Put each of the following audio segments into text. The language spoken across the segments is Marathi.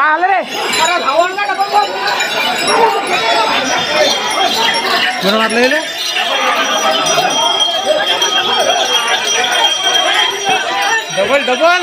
आलं रे? बरं वाटलं double double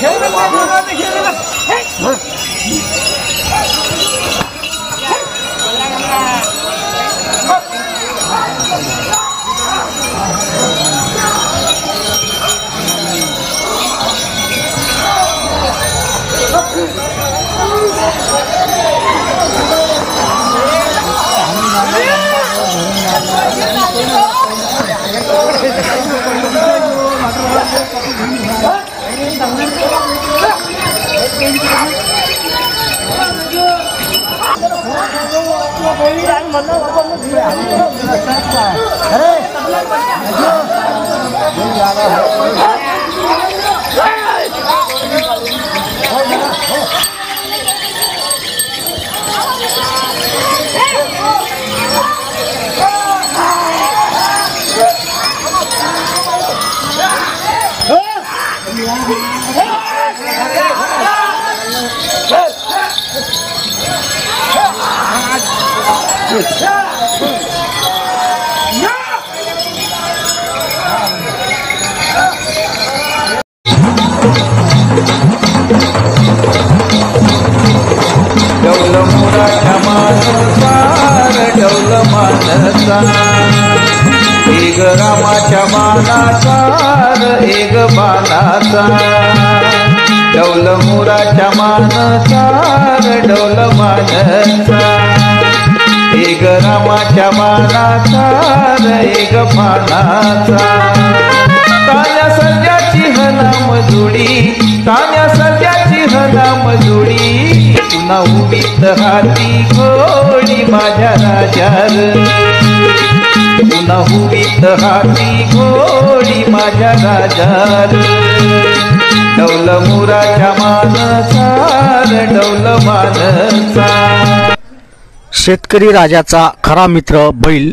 খেলবেন না খেলবেন না अरे एक रामाच्या बाणाचार एक बाणाचा डौल मुराच्या मानसार डौल मानसा एक रामाच्या रे ग बाणाचा. तान्या सध्याची हनाम मजुडी तान्या सध्याची हनाम मजुडी पुन्हा उभीत हाती घोडी माझ्या राजार पुन्हा उभीत हाती घोडी माझ्या राजार डौल मुराच्या मानसा डौल मानसा. शेतकरी राजाचा खरा मित्र बैल.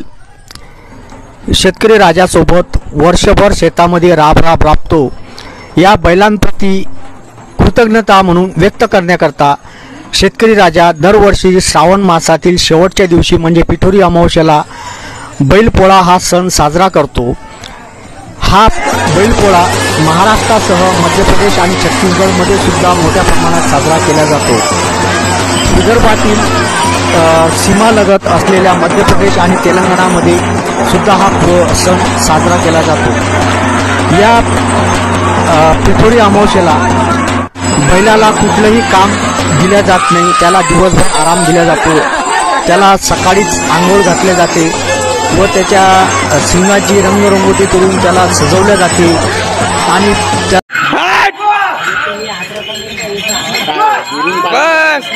शेतकरी राजासोबत वर्षभर शेतामध्ये राब राब राबतो. या बैलांप्रती कृतज्ञता म्हणून व्यक्त करण्याकरता शेतकरी राजा दरवर्षी श्रावण मासातील शेवटच्या दिवशी म्हणजे पिठोरी अमावस्याला बैलपोळा हा सण साजरा करतो. हा बैलपोळा महाराष्ट्रासह मध्य प्रदेश आणि छत्तीसगडमध्ये सुद्धा मोठ्या प्रमाणात साजरा केला जातो. विदर्भातील सीमालगत असलेल्या मध्य प्रदेश आणि तेलंगणामध्ये सुद्धा हा सण साजरा केला जातो. या पिठोरी अमावस्येला बैलाला कुठलंही काम दिलं जात नाही त्याला दिवसभर आराम दिला जातो. त्याला सकाळीच आंघोळ घातले जाते व त्याच्या सिंगाची रंगरंगोटी करून त्याला सजवल्या जाते आणि त्या बस!